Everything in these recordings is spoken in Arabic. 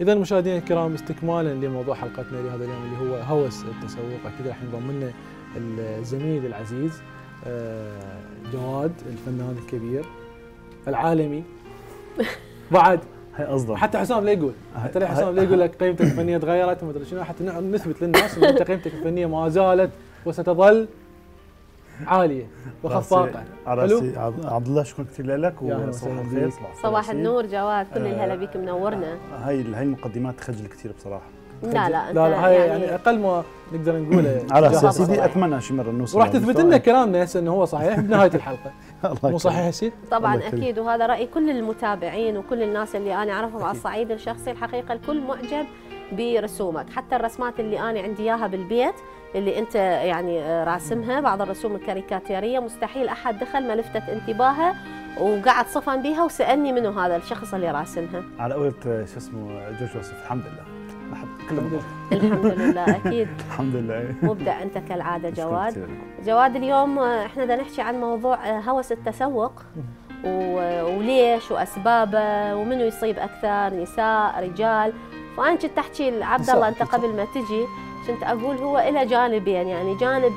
إذا مشاهدينا الكرام استكمالا لموضوع حلقتنا لهذا اليوم اللي هو هوس التسوق. أكيد راح ينضم لنا الزميل العزيز آه، جواد الفنان الكبير العالمي. بعد هي قصده حتى حسام لا يقول. حتى لا حسام لا يقول لك قيمتك الفنية تغيرت وما أدري شنو. حتى نثبت للناس إن أنت قيمتك الفنية ما زالت وستظل عالية وخفاقة. راسي عبد الله شكرا كثير لك وصباح الخير. صباح النور جواد كل الهلا بك منورنا. هاي هاي المقدمات تخجل كثير بصراحة. لا لا لا لا هاي يعني, يعني أقل ما نقدر نقوله. على سيدي أتمنى شي مرة نوصل وراح تثبت لنا كلامنا هسه إنه هو صحيح بنهاية الحلقة. مو صحيح هسه طبعا أكيد وهذا رأي كل المتابعين وكل الناس اللي أنا أعرفهم على الصعيد الشخصي. الحقيقة الكل معجب برسومك. حتى الرسمات اللي أنا عندي إياها بالبيت اللي أنت يعني راسمها بعض الرسوم الكاريكاتيرية مستحيل أحد دخل ما لفتت انتباهه وقعد صفن بها وسألني منو هذا الشخص اللي راسمها. على قولة شو اسمه جورج وصف الحمد لله. كله الحمد لله. أكيد. الحمد لله. مبدع أنت كالعادة جواد. جواد اليوم إحنا بدنا نحكي عن موضوع هوس التسوق. وليش وأسبابه ومنو يصيب أكثر نساء رجال. فانا كنت أحكي لعبد الله أنت قبل ما تجي كنت أقول هو له جانبين يعني جانب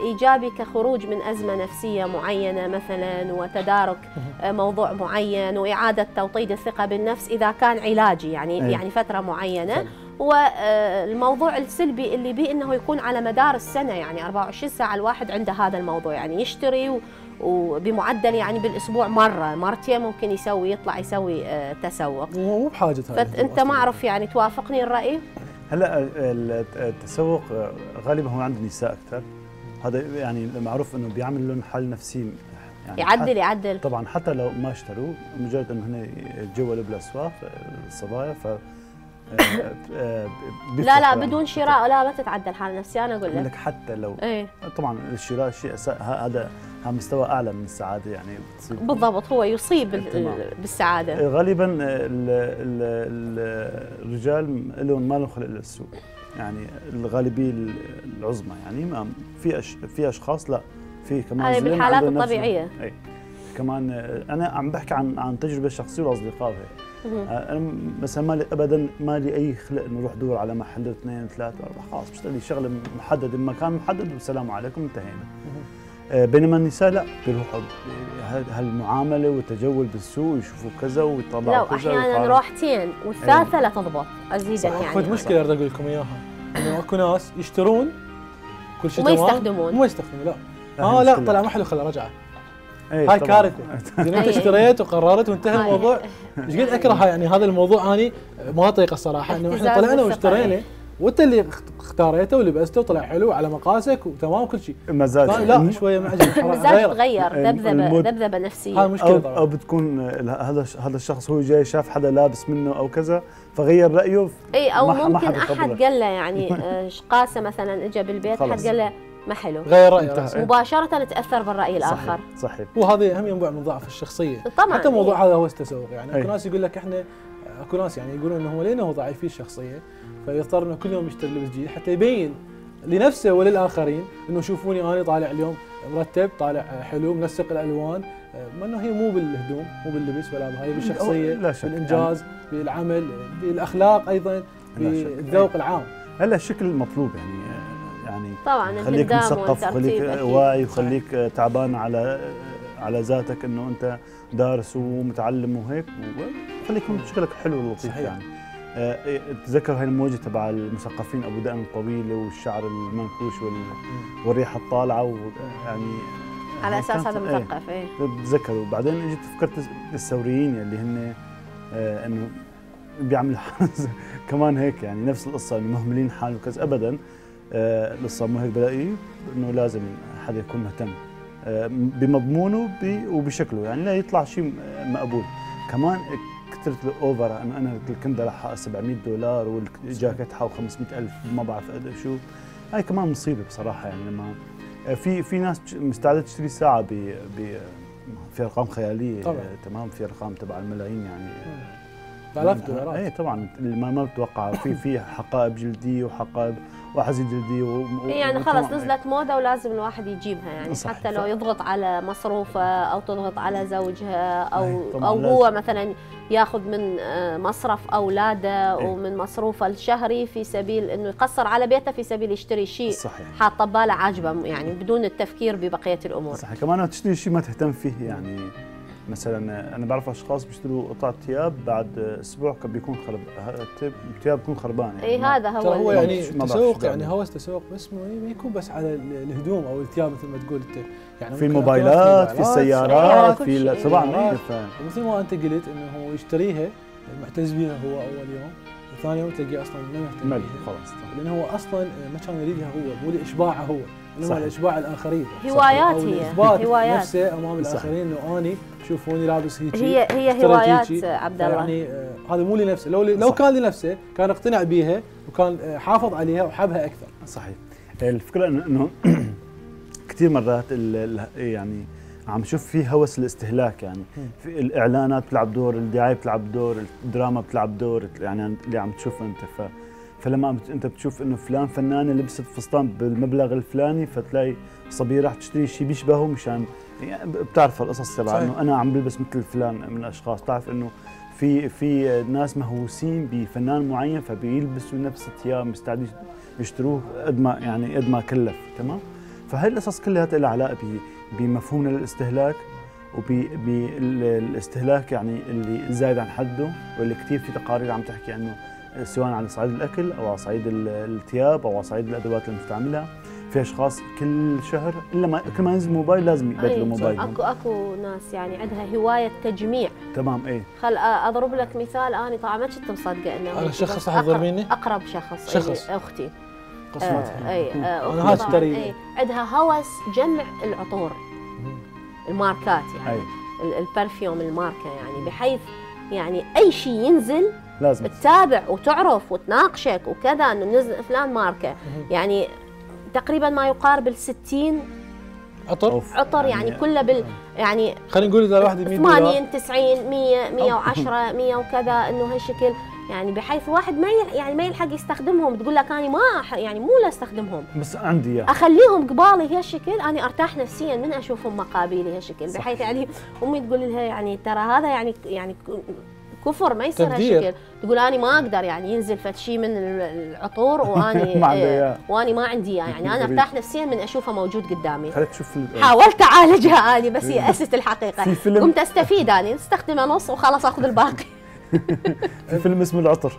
إيجابي كخروج من أزمة نفسية معينة مثلا وتدارك موضوع معين وإعادة توطيد الثقة بالنفس إذا كان علاجي يعني أي. يعني فترة معينة. والموضوع السلبي اللي بيه إنه يكون على مدار السنة يعني 24 ساعة الواحد عنده هذا الموضوع يعني يشتري وبمعدل يعني بالأسبوع مرة. مرتين ممكن يسوي يطلع يسوي تسوق. مو بحاجة فأنت ما أعرف يعني توافقني الرأي؟ هلأ التسوق غالبا هو عند النساء أكثر. هذا يعني معروف إنه بيعمل لهم حل نفسي يعني يعدل يعدل. طبعا حتى لو ما اشتروا مجرد إنه هن يتجولوا بالأسواق الصبايا ف لا لا بدون شراء لا ما تتعدل حال نفسي أنا أقول لك. حتى لو إيه؟ طبعا الشراء شيء هذا مستوى أعلى من السعادة يعني بالضبط هو يصيب بالسعادة. غالبا الرجال لهم ما لهم خلق للسوق يعني الغالبية العظمى يعني ما في أش في أشخاص لا في كمان هذه بالحالات الطبيعية. اي كمان أنا عم بحكي عن عن تجربة شخصية وأصدقاء أنا مثلا مالي ابدا مالي أي خلق إنه أروح دور على محل اثنين ثلاثة أربعة خلاص بشتغل شغلة محدد بمكان محدد والسلام عليكم انتهينا. آه، بينما النساء لا بيروحوا هالمعاملة والتجول بالسوق يشوفوا كذا ويطلعوا كذا أحيانا روحتين والثالثة لا تضبط أزيدك يعني خذ مشكلة اريد أقول لكم إياها. إنه أكو ناس يشترون كل شيء وما يستخدمون. وما يستخدمون لا. آه لا طلع ما حلو خله رجعة. أيه هاي كارثة. إذا أنت اشتريت وقررت وانتهى الموضوع إيش قد أكره يعني هذا الموضوع اني ما أطيقه الصراحة إنه إحنا طلعنا واشترينا. وانت اللي اختاريته ولبسته وطلع حلو على مقاسك وتمام كل شيء. مزاج لا شوية معجب المزاج تغير ذبذبه ذبذبة نفسية. هاي مشكله أو, أو بتكون هذا هذا الشخص هو جاي شاف حدا لابس منه أو كذا فغير رأيه إي أو ممكن أحد قال له يعني آه، قاسه مثلا اجى بالبيت حد قال له ما حلو. غير رأيه مباشرة تأثر بالرأي الآخر. صحيح. وهذا هم ينبع من ضعف الشخصية. طبعا حتى موضوع هذا هو التسوق يعني أكو ناس يقول لك إحنا أكو ناس يعني يقولون انه هو لأنه ضعيف الشخصية. فيضطر إنه كل يوم يشتري لبس جديد حتى يبين لنفسه وللآخرين إنه شوفوني أنا طالع اليوم مرتب طالع حلو منسق الألوان ما إنه هي مو بالهدوم مو باللبس ولا هي بالشخصية لا شك بالإنجاز يعني بالعمل بالأخلاق أيضا بالذوق العام. هلا الشكل مطلوب يعني يعني طبعا خليك مثقف وخليك واعي وخليك تعبان على على ذاتك إنه أنت دارس ومتعلم وهيك وخليك شكلك حلو ولطيف يعني. آه، تذكر هاي الموجة تبع المثقفين أبو دقن طويله والشعر المنكوش والريحة الطالعة ويعني على أساس هذا إيه، مثقف إيه. بتذكر وبعدين اجيت فكرت الثوريين اللي هن آه إنه بيعملوا كمان هيك يعني نفس القصة إنه مهملين حالهم. كذا ابدا آه القصة مو هيك بلاقي إنه لازم حدا يكون مهتم آه بمضمونه وبشكله. يعني لا يطلع شيء مقبول. كمان كثرت الاوفر انه أنا الكندره حق 700 دولار والجاكيت حق 500 ألف ما بعرف شو. هاي كمان مصيبة بصراحة يعني لما في في ناس مستعدة تشتري ساعة ب ب في أرقام خيالية. طبعا. تمام. في أرقام تبع الملايين يعني. آلاف دولارات. اي طبعا. ما ما بتوقع. في في حقائب جلدية وحقائب واحزي جلدية و... يعني خلص نزلت موضة ولازم الواحد يجيبها يعني. صحيح. حتى لو يضغط على مصروفه أو تضغط على زوجها أو أو هو مثلا ياخذ من آه، مصرف أولاده إيه. ومن مصروفه الشهري في سبيل إنه يقصر على بيته في سبيل يشتري شيء صحيح. حاطه بباله عاجبة يعني بدون التفكير ببقية الأمور. صحيح. كمان تشتري شيء ما تهتم فيه يعني مثلا أنا بعرف أشخاص بيشتروا قطعة ثياب بعد أسبوع كان بيكون خرب الثياب بيكون خربان يعني. اي هذا هو هو يعني ما بعرف تسوق شو يعني. هوس تسوق بس ما ما يكون بس على ال- الهدوم أو الثياب مثل ما تقول أنت. يعني في الموبايلات في السيارات في طبعا إيه، ومثل ما أنت قلت إنه هو يشتريها معتز بها هو أول يوم. ثاني يوم تلاقيه أصلا ما مهتم. خلاص. لأنه هو أصلا ما كان يريدها هو مو لإشباعه هو. إنما صحيح. لاشباع الآخرين. هوايات هي. هوايات. نفسه أمام صحيح. الآخرين. إنه أني شوفوني لابس هيك هي هي هوايات هيجي. عبد الله. يعني آه هذا مو لنفسه. لو لو صح. كان لنفسه كان اقتنع بيها وكان آه حافظ عليها وحبها أكثر. صحيح. الفكرة انه إنه كثير مرات ال ال يعني عم شوف في هوس الاستهلاك يعني. في الإعلانات بتلعب دور الدعاية بتلعب دور الدراما بتلعب دور يعني اللي عم تشوفه أنت. ف فلما أنت بتشوف إنه فلان فنانه لبست فستان بالمبلغ الفلاني فتلاقي صبيه راح تشتري شيء بيشبهه مشان يعني بتعرف القصص تبع. إنه أنا عم بلبس مثل فلان من الأشخاص. بتعرف إنه في في ناس مهووسين بفنان معين فبيلبسوا نفس الثياب مستعدين يشتروه قد ما يعني قد ما كلف تمام؟ فهي القصص كلها لها علاقة بمفهومنا للاستهلاك وبالاستهلاك يعني اللي زايد عن حده واللي كثير في تقارير عم تحكي عنه. سواء على صعيد الأكل أو على صعيد ال- الثياب أو على صعيد الأدوات اللي بنستعملها في أشخاص كل شهر إلا ما كل ما ينزل موبايل لازم يبدلوا موبايلهم. اكو أكو ناس يعني عندها هواية تجميع. تمام إيه. خل أضرب لك مثال أنا طبعا ما كنت مصدقة إنه هيك، شخص راح أقرب- تضربيني؟ أقرب شخص شخص. أي أختي. قسمت. آه اي آه طبعاً، أشتري. أي، عندها هوس جمع العطور. الماركات يعني. البرفيوم الماركة يعني. بحيث يعني أي شيء ينزل لازم. تتابع وتعرف وتناقشك وكذا إنه نزل فلان ماركة. يعني تقريبا ما يقارب ال 60 عطر. عطر يعني كلها بال يعني خلينا نقول إذا الواحد 100 دولار. 80 90 100 110 100 وكذا إنه هالشكل. يعني بحيث واحد ما يعني ما يلحق يستخدمهم. تقول لك أنا ما يعني مو لأستخدمهم. بس عندي اياه أخليهم قبالي هالشكل. أنا أرتاح نفسيا من أشوفهم مقابيلي هالشكل. بحيث يعني أمي تقول لها يعني ترى هذا يعني يعني كفر ما يصير. هالشكل. تقول أنا ما أقدر يعني ينزل فد شيء من ال- العطور واني ما عنده إياه. واني ما عندي إياه. يعني أنا. ارتاح نفسيا من أشوفه موجود قدامي. خليك تشوف حاولت اعالجها اني بس يأست الحقيقة. في فيلم- قمت أستفيد اني استخدمه نص وخلاص أخذ الباقي. في فيلم اسمه العطر.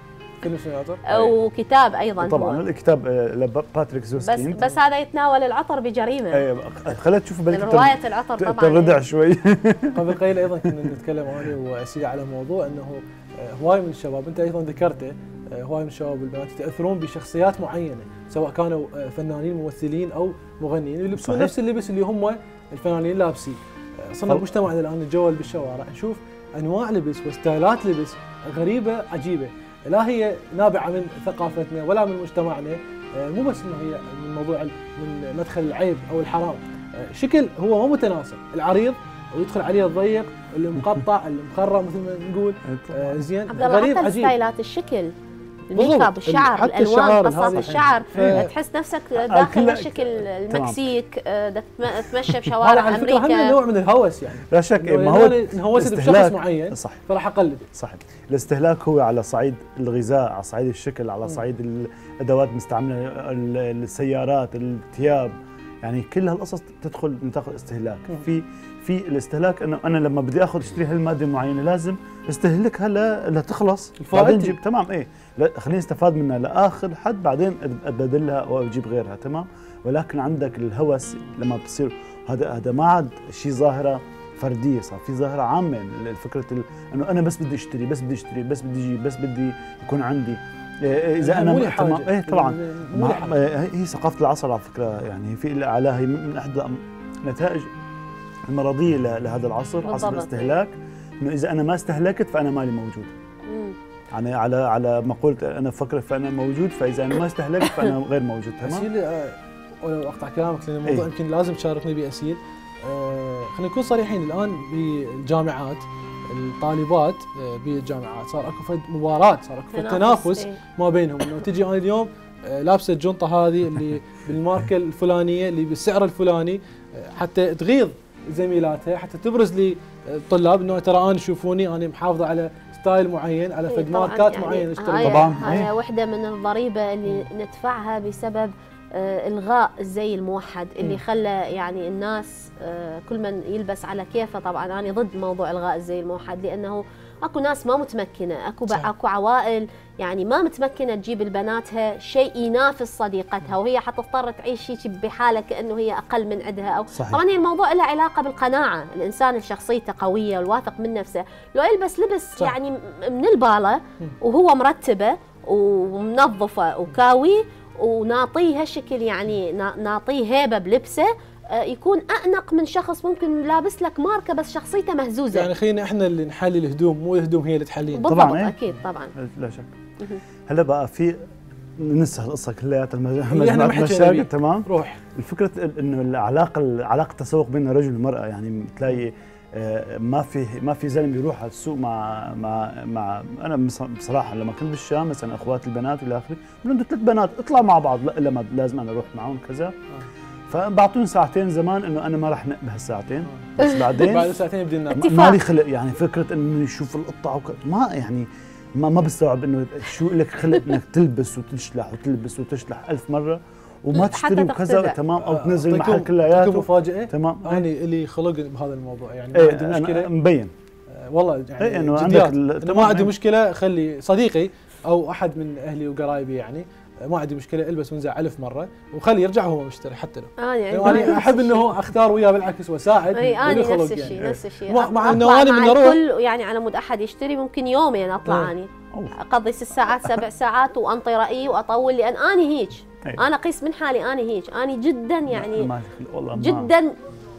وكتاب أيضا طبعا هو. الكتاب آه، لباتريك بس زوسكين بس هذا يتناول العطر بجريمة. إيه خليك تشوف بالك رواية العطر طبعا. تردع شوي. قبل قليل أيضا كنا نتكلم أنا واسيل على موضوع أنه آه، هواي من الشباب أنت أيضا ذكرته آه، هواي من الشباب والبنات يتأثرون بشخصيات معينة سواء كانوا فنانين ممثلين أو مغنيين يلبسون. نفس اللبس اللي هم الفنانين لابسين. صرنا بمجتمعنا الآن نتجول بالشوارع. نشوف أنواع لبس وستايلات لبس غريبة عجيبة. لا هي نابعة من ثقافتنا ولا من مجتمعنا آه، مو بس إنه هي من موضوع من مدخل العيب أو الحرام. آه، شكل هو ما متناسق. العريض ويدخل عليه الضيق اللي مقطع اللي مخرم مثل ما نقول. آه، زين غريب عجيب. الستايلات الشكل. ال make up الشعر حتى الألوان الشعر قصات هذه الشعر ف- تحس نفسك داخل شكل المكسيك آه، تتمشى هذا بشوارع أمريكا. نوع من الهوس يعني. لا شك إنه ما هو انهوست بشخص. معين صح. فراح أقلده. صح. الاستهلاك هو على صعيد الغذاء على صعيد الشكل على صعيد الأدوات المستعملة ال- السيارات الثياب. يعني كل هالقصص تدخل نطاق الاستهلاك. في في الاستهلاك إنه أنا لما بدي آخذ أشتري هالماده معينة لازم استهلكها لتخلص. بعدين جيب تمام إيه لا خليني أستفاد منها لآخر حد بعدين أبدلها أو أجيب غيرها تمام ولكن عندك الهوس لما بتصير هذا هذا ما عاد شيء ظاهرة فردية صار في ظاهرة عامة فكره إنه أنا بس بدي أشتري بس بدي أشتري بس بدي أجيب بس بدي يكون عندي إيه، إذا أنا مو تمام. إيه طبعا. هي هي ثقافة العصر على فكرة يعني في لها اعلاها هي من إحدى نتائج المرضية ل- لهذا العصر عصر بالضبط. الاستهلاك إنه إذا أنا ما استهلكت فأنا مالي موجود. يعني على على مقوله أنا فكر فأنا موجود فإذا أنا ما استهلكت فأنا غير موجود تمام أسيل آه، ولو أقطع كلامك لأن الموضوع إيه. يمكن لازم تشاركني به أسيل آه، خلينا نكون صريحين الآن بالجامعات الطالبات آه، بالجامعات صار أكو فد مباراه صار أكو فد تنافس إيه. ما بينهم انه تجي أنا اليوم آه، لابسة الجنطة هذه اللي بالماركة الفلانية اللي بالسعر الفلاني آه، حتى تغيظ زميلاتها حتى تبرز لي الطلاب إنه ترى أنا شوفوني أنا محافظة على style معين على إيه فد ماركات يعني معينة نشتري هاي طبعاً. هاي إيه. وحده من الضريبة اللي ندفعها بسبب آه، إلغاء الزي الموحد اللي مم. خلى يعني الناس آه، كل من يلبس على كيفه طبعا أنا ضد موضوع إلغاء الزي الموحد لأنه اكو ناس ما متمكنة اكو. اكو عوائل يعني ما متمكنة تجيب لبناتها شيء ينافس صديقتها وهي حتضطر تعيش هيك بحاله كأنه هي أقل من عندها أو صحيح. طبعا هي الموضوع له علاقة بالقناعة الإنسان اللي شخصيته قوية والواثق من نفسه لو يلبس لبس صح. يعني من البالة وهو مرتبة ومنظفة وكاوي ونعطيه هالشكل يعني نا- نعطيه هيبة بلبسه يكون أعنق من شخص ممكن لابس لك ماركة بس شخصيته مهزوزة. يعني خلينا إحنا اللي نحلي الهدوم مو الهدوم هي اللي تحلينا. بالضبط طبعاً، إيه. أكيد طبعا. لا شك. هلا بقى في ننسى القصة كلياتها إحنا مجموعة مشاكل. تمام؟ روح. الفكرة إنه العلاقة العلاقة التسوق بين الرجل والمرأة يعني بتلاقي آه، ما في ما في زلمه يروح على السوق مع مع مع أنا بص- بصراحة لما كنت بالشام مثلا أخوات البنات والى آخره بقول ثلاث بنات اطلع مع بعض لا إلا ما لازم أنا أروح معهم كذا. فبعطوني ساعتين زمان إنه أنا ما راح نق بهالساعتين بس بعدين بعد ساعتين يبدي ينام اتفاق. ما لي خلق يعني فكرة إنه يشوف القطع وك... ما يعني ما ما بستوعب إنه شو لك خلق إنك تلبس وتشلح وتلبس وتشلح ألف مرة وما تشتري وكذا. تمام أو تنزل أعطيكم- المحل أعطيكم كلياته مفاجاه تمام أنا اللي خلقني بهذا الموضوع يعني ما إيه عندي أنا مشكلة مبين آه، والله يعني إيه، إنه جديات. عندك ما عندي إيه. مشكلة خلي صديقي أو أحد من أهلي وقرايبي يعني ما عندي مشكلة البس وانزع ألف مرة وخلي يرجع هو مشتري حتى له أنا يعني يعني أنا أحب إنه أختار وياه بالعكس وأساعد إي أنا خلق نفس يعني. الشيء نفس الشيء مع- إنه أنا من مع أروح- الكل يعني على مود أحد يشتري ممكن يومين أطلع إيه. اني. أقضي ست ساعات سبع ساعات وأنطي رأيي وأطول لأن أني هيك. أنا قيس من حالي أني هيك أني جدا يعني والله جدا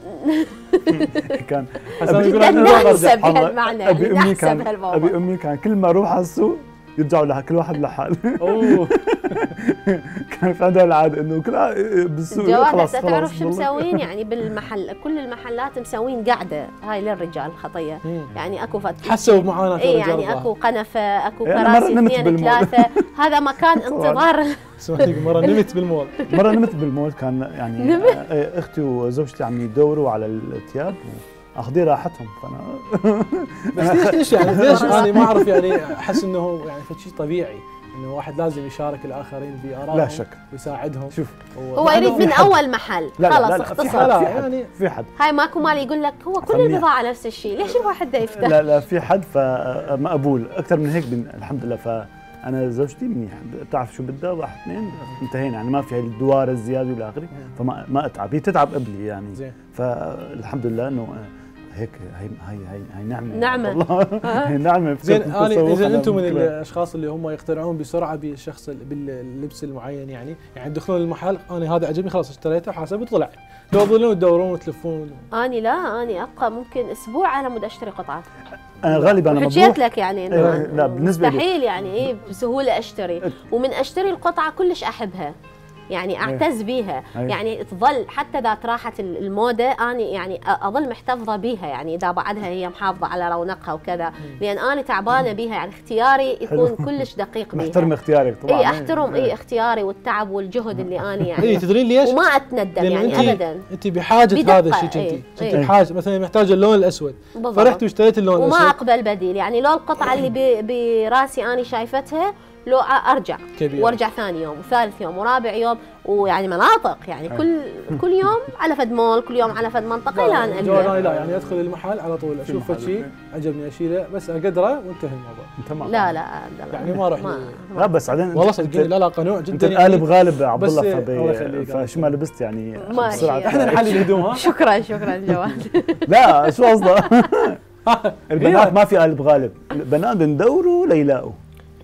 كان حسن يقول نحسه برجع. بهالمعنى أبي يعني أمي كان أبي أمي كان كل ما أروح على السوق يرجعوا لها كل واحد لحال أوه. كان في عندها العادة إنه كل بالسوق جواد خلاص هسه تعرف شو. مسوين يعني بالمحل كل المحلات مسوين قاعدة. هاي للرجال خطية. يعني أكو فت حسوا بمعاناة اي الرجال يعني. أكو قنفة أكو إيه، كراسي نمت اثنين. ثلاثة. هذا مكان انتظار. سمعت مرة نمت بالمول. مرة نمت بالمول كان يعني آه، إختي وزوجتي عم يدوروا على الثياب واخذين راحتهم. فأنا بس ليش ليش يعني؟ ليش أنا ما أعرف يعني أحس إنه يعني شيء طبيعي إنه واحد لازم يشارك الآخرين بارائهم لا شك. ويساعدهم. شوف. هو يريد من حد. أول محل. لا لا خلاص لا, لا في اختصر. حد لا، في حد يعني- في حد. هاي ماكو مال يقول لك هو كل. البضاعة نفس الشيء. ليش الواحد بده يفتح؟ لا لا في حد فمقبول. أكثر من هيك بن- الحمد لله. فأنا زوجتي منيح بتعرف شو بدها؟ واحد اثنين انتهينا. يعني ما في هاي الدوار الزيادة والى اخره فما ما أتعب. هي تتعب قبلي يعني. زين. فالحمد لله إنه هيك هي هي هي, هي نعمة. نعمة. والله. هي نعمة. في زين أنا إذا أنتم من. الأشخاص اللي هم يقتنعون بسرعة بالشخص باللبس المعين يعني يعني تدخلون المحل أنا هذا عجبني خلاص اشتريته وحاسب وطلع. تظلون تدورون وتلفون. أني لا أني أبقى ممكن أسبوع على مود أشتري قطعة. أنا غالبا لما حكيت لك يعني. انه لا، بالنسبة لي. مستحيل يعني إيه بسهولة أشتري. ومن أشتري القطعة كلش أحبها. يعني أعتز بيها. أي. يعني تظل حتى ذات راحه الموضه أنا يعني أظل محتفظة بيها. يعني إذا بعدها هي محافظة على رونقها وكذا. لأن أنا تعبانة بيها. يعني اختياري يكون كلش دقيق بيها. محترم اختيارك طبعا. إي أحترم. إي اختياري والتعب والجهد اللي أنا إي يعني تدرين ليش؟ وما أتندم يعني ابدا. انت بحاجة هذا الشيء إيه، كنتي كنت إيه. بحاجة. مثلا محتاجة اللون الأسود. بالضبط. فرحت واشتريت اللون وما الأسود. أقبل بديل. يعني لو القطعة اللي ب- براسي أني شايفتها لو أرجع كبيرة. وأرجع ثاني يوم وثالث يوم ورابع يوم ويعني مناطق يعني كل كل يوم على فد مول كل يوم على فد منطقة إلى أن أنا لا يعني أدخل المحل على طول أشوف شيء. عجبني اشيله بس أقدره وانتهى الموضوع. تمام لا لا لا يعني ما ما لا بس بعدين والله صدقني لا لا قنوع أنت جدا. القالب يعني غالب عبد الله الله فبي يخليك. فشو ما لبست يعني ماشي. بسرعة. إحنا نحلل الهدوم ها؟ شكرا شكرا جواد. لا شو قصده؟ البنات ما في قالب غالب. البنات بندوروا ليلاقوا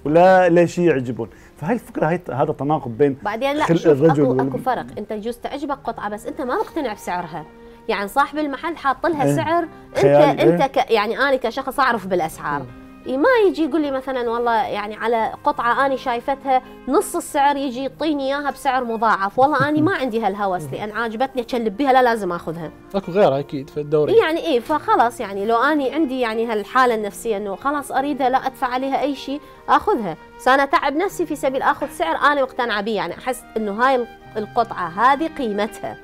ولا لا شيء يعجبون. فهي الفكرة هي هذا تناقض بين بعدين لا خلق الرجل اكو أكو فرق. أنت يجوز تعجبك قطعة بس أنت ما مقتنع بسعرها. يعني صاحب المحل حاط لها إيه. سعر انت أنت إيه. ك يعني أنا كشخص أعرف بالأسعار. إيه. ما يجي يقول لي مثلا والله يعني على قطعة أنا شايفتها نص السعر يجي يعطيني إياها بسعر مضاعف. والله أنا ما عندي هالهوس لأن عاجبتني اشلب بها لا لازم آخذها. أكو غيرها أكيد في الدوري. يعني إيه فخلاص يعني لو اني عندي يعني هالحالة النفسية إنه خلاص اريدها لا أدفع عليها أي شيء آخذها. بس أنا تعب نفسي في سبيل آخذ سعر أنا مقتنعة به يعني أحس إنه هاي القطعة هذه قيمتها.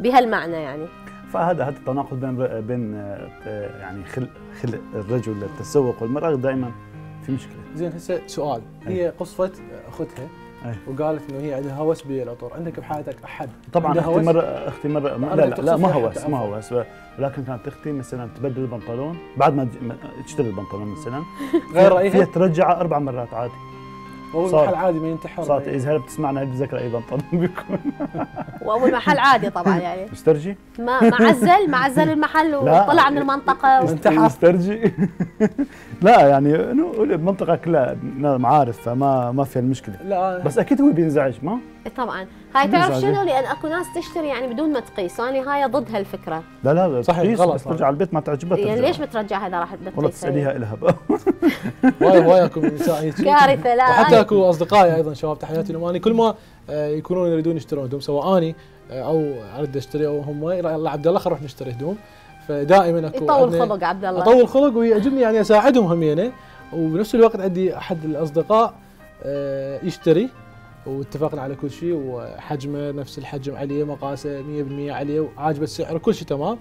بهالمعنى يعني. فهذا هذا التناقض بين بين آه، يعني خلق خلق الرجل للتسوق والمرأة دائما في مشكلة. زين هسه سؤال. هي قصفت أختها أي. وقالت إنه هي عندها هوس بالعطور. عندك بحياتك أحد طبعا أختي؟ مرة أختي مرة لا لا, لا ما هوس ما. هوس. ولكن كانت أختي مثلا تبدل البنطلون بعد ما تشتري البنطلون مثلا. غير رأيها؟ ترجعه أربع مرات عادي. هو صار. المحل عادي ما ينتحر. صارت إذا هلا بتسمعنا هي بتذكر اي بنطلون بيكون. وأول محل عادي طبعا يعني. مسترجي؟ ما معزل معزل المحل وطلع من المنطقة. انتحر. مسترجي. لا يعني انه المنطقة كلها معارف فما ما فيها المشكلة. لا. بس أكيد هو بينزعج ما؟ طبعا. هاي تعرف. شنو؟ لأن أكو ناس تشتري يعني بدون ما تقيس. أنا هاي ضد هالفكرة. لا لا صحيح، بتقيس، غلط بس. ترجع على البيت ما تعجبها يعني ترجع. ليش بترجع اذا راح والله تسأليها إلها بقى. وايد وايد أكو نساء هيك. كارثة لا. وحتى أكو أصدقائي أيضا شباب تحياتي لهم. اني كل ما آه، يكونون يريدون يشترون هدوم سواء أني آه، أو أريد أشتري أو هم يلا عبد الله خلينا نروح نشتري هدوم. فدائما أكو يطول خلق عبد الله. أطول خلق ويعجبني يعني أساعدهم همينه وبنفس الوقت عندي أحد الأصدقاء آه، يشتري. واتفقنا على كل شيء وحجمه نفس الحجم عليه مقاسه 100% عليه وعاجبه السعر وكل شيء تمام.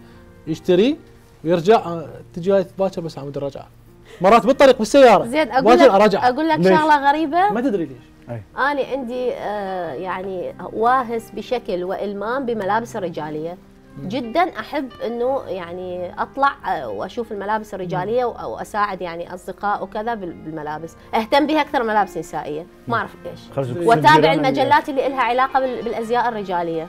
يشتري ويرجع آه، تجي هاي باكر بس عمود الرجعه مرات بالطريق بالسيارة. زين أقول لك ارجع أقول لك ليش؟ شغلة غريبة. ما تدري ليش. أنا عندي آه، يعني واهس بشكل وإلمام بملابس الرجالية. جدا أحب إنه يعني أطلع وأشوف الملابس الرجالية واساعد يعني أصدقاء وكذا بال- بالملابس. أهتم بها أكثر من ملابس نسائية. ما أعرف ليش خرجت وأتابع المجلات اللي لها علاقة بال- بالأزياء الرجالية.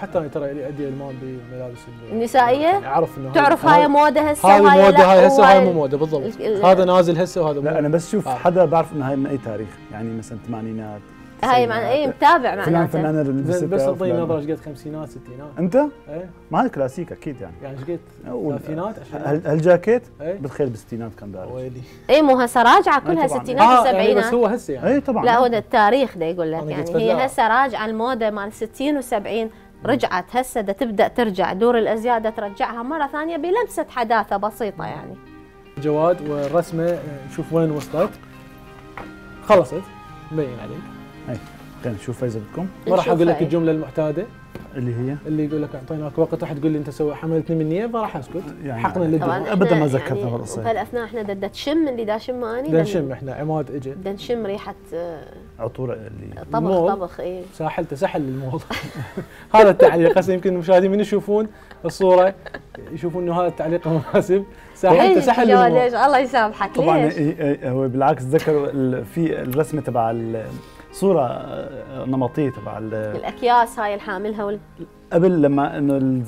حتى أنا ترى لي عندي المام بملابس ال- النسائية؟ يعني أعرف إنه تعرف هاي موده هسه وهاي موده هاي هسه وهاي وهاي مو موده بالضبط. ال- ال- هذا نازل هسه وهذا لا أنا بس شوف آه. حدا بعرف إنه هاي من أي تاريخ. يعني مثلا الثمانينات هاي مع اي متابع فلان معناته زين لبستها بس أعطيني فلان- نظرة إيش قد خمسينات ستينات؟ أنت؟ إيه. ما هذا كلاسيك أكيد يعني. يعني إيش قد؟ ثلاثينات هالجاكيت إيه. بتخيل بالستينات كان دارج. ويلي. اي مو هسه راجعه كلها طبعاً. ستينات آه يعني بس وسبعينات هو هسه يعني. اي طبعا. لا هو التاريخ ده يقول لك يعني. هي. هسه راجعة الموضة مال 60 و70 رجعت هسه ده تبدأ ترجع. دور الأزياء ده ترجعها مرة ثانية بلمسة حداثة بسيطة يعني. جواد والرسمة آه، نشوف وين وصلت. خلصت. مبين عليك. خلينا نشوف فايزة بدكم ما راح أقول لك. الجملة المعتادة. اللي هي؟ اللي يقول لك اعطيناك وقت راح تقول لي أنت سوي حملتني من نيه ما راح أسكت. يعني حقنا إحنا أبداً ما يعني ذكرتنا بالقصة. بهالاثناء إحنا دا, دا تشم اللي دا شم اني بدنا نشم إحنا عماد اجى دا نشم ريحة آه، عطورة اللي طبخ. طبخ اي ساحلته سحل للموضوع هذا التعليق هسه يمكن المشاهدين من يشوفون الصورة يشوفون إنه هذا التعليق مناسب. ساحلته سحل ليش للموضوع ليش؟ الله يسامحك. طبعا؟ إيه- إيه هو بالعكس ذكر في الرسمة تبع الصورة آه، نمطية تبع ال- الأكياس هاي الحاملها وال... قبل لما إنه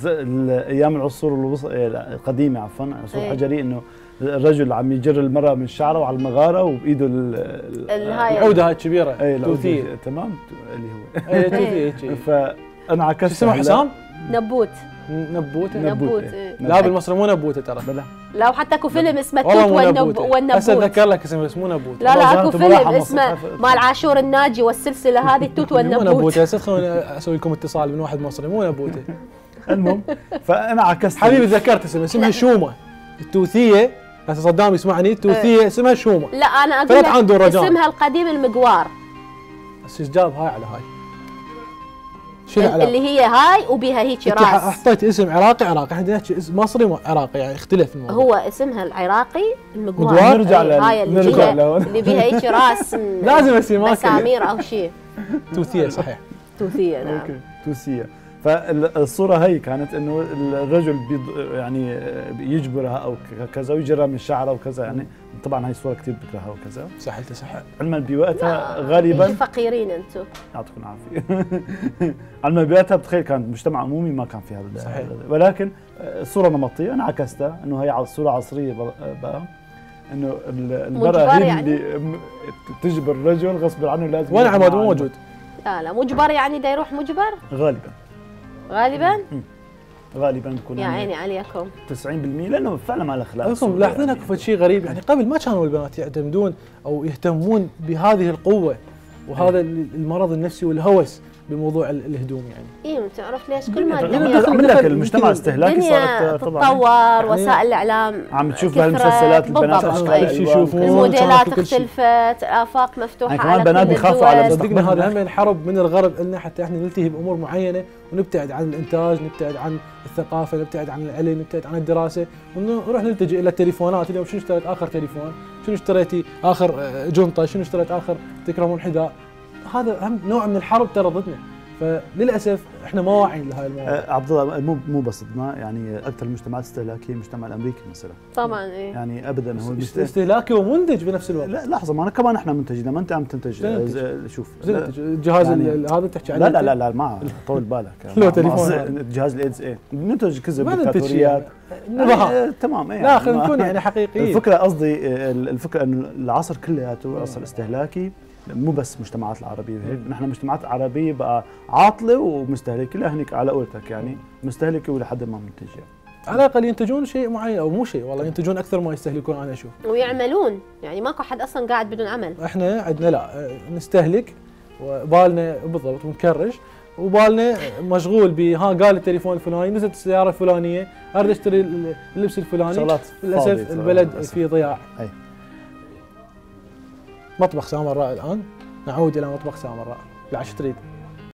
أيام العصور الوسط- القديمة عفوا العصور إيه. الحجريه إنه الرجل عم يجر المرأة من شعره على المغارة وبإيده ال- ال- الهاي- العودة هاي الكبيرة اي توثيه تمام. اللي هو اي توثيه هيك. فأنا شو عكست اسمه حسام؟ نبوت. نبوته. نب- نبوت نبوت، إيه. لا بالمصري مو نبوته ترى. بلا لو حتى أكو فيلم اسمه التوت مو والنب... نبوته. هسه والنبوت أتذكر لك اسمه بس مو نبوته. لا لا أكو فيلم اسمه. مال عاشور الناجي والسلسلة هذه التوت مو والنبوت. نبوته. هسه أسوي لكم اتصال من واحد مصري. مو نبوته. المهم فأنا عكست. حبيبي تذكرت اسمها اسمها شومة. التوثية. هسه صدام يسمعني. التوثية اسمها شومة. لا أنا أقول لك. اسمها القديم المقوار. بس إيش جاب هاي على هاي؟ شنو اللي العلاقه؟ هي هاي وبها هيك راس حطيت اسم عراقي عراقي إحنا نحكي اسم مصري عراقي يعني اختلف الموضوع هو اسمها العراقي المقوار مقوار؟ نرجع إيه، هاي اللي نرجع لهون. اللي بها هيك راس لازم كان. مسامير أو شيء توثية صحيح توثية نعم okay توثية فالصورة هي كانت إنه الرجل بيض يعني يجبرها أو ك- كذا ويجرها من شعرها وكذا يعني طبعا هاي الصورة كثير بكرهها وكذا. سحلته سحل علما بوقتها غالبا فقيرين أنتم يعطيكم العافية. علما بوقتها بتخيل كان مجتمع عمومي ما كان في هذا صحيح. ولكن الصورة نمطية أنا عكستها إنه هي صورة عصرية بق- بقى. إنه ال- المراه مجبر هي يعني؟ اللي تجبر الرجل غصب عنه لازم وين عماد مو موجود. لا لا مجبر يعني دا يروح مجبر؟ غالبا. غالبا؟ غالبا بتكون يا يعني عيني عليكم. 90% لأنه فعلا ما له خلاف. لكم ملاحظين اكو فد شيء غريب. يعني قبل ما كانوا البنات يعتمدون أو يهتمون بهذه القوة وهذا المرض النفسي والهوس بموضوع الهدوم يعني إيه بتعرف ليش كل ما الدنيا لك المجتمع الاستهلاكي صارت طبعا تتطور يعني وسائل الإعلام عم تشوف. بهالمسلسلات البنات. اشكال كل شيء يشوفون. الموديلات. اختلفت الافاق مفتوحة يعني كمان على بنات كل بيخافوا على. صدقنا هذا هم حرب من الغرب لنا حتى إحنا نلتهي بأمور معينة ونبتعد عن الإنتاج نبتعد عن الثقافة نبتعد عن العلم نبتعد عن الدراسة ونروح نلتجئ إلى التليفونات اليوم شنو اشتريت آخر تليفون شنو اشتريتي آخر آه، جنطة شنو اشتريت آخر تكرمون حذاء هذا هم نوع من الحرب ترى ضدنا. فللأسف إحنا ما واعيين لهاي المواضيع آه، عبد الله مو مو بس ضدنا يعني أكثر المجتمعات الاستهلاكيه المجتمع الأمريكي مثلا. طبعا إيه. يعني ابدا هو استهلاكي ومنتج بنفس الوقت. لا لحظة ما أنا كمان إحنا منتجين ما أنت عم تنتج؟ آه، شوف زين الجهاز يعني- هذا تحكي عنه لا لا لا لا ما طول بالك. لو تليفون. جهاز الإيدز إيه. ننتج كذب ما ننتج دكتاتوريات نبهات. آه، تمام إيه لا يعني خلينا ما- نكون يعني حقيقيين. الفكرة قصدي الفكرة انه العصر كلياته عصر استهلاكي. مو بس المجتمعات العربية هيك نحن المجتمعات العربيه بقى عاطلة ومستهلكة لا هنيك على قولتك يعني مستهلكة ولحد ما منتج يعني. على الأقل ينتجون شيء معين أو مو شيء والله ينتجون أكثر ما يستهلكون أنا أشوف ويعملون يعني ماكو حد أصلا قاعد بدون عمل إحنا عندنا لا نستهلك وبالنا بالضبط ونكرش وبالنا مشغول بها قال التليفون الفلاني نزلت السيارة الفلانية اريد أشتري اللبس الفلاني شغلات للأسف البلد. فيه ضياع أي. مطبخ سامراء الآن نعود إلى مطبخ سامراء لا إيش تريد؟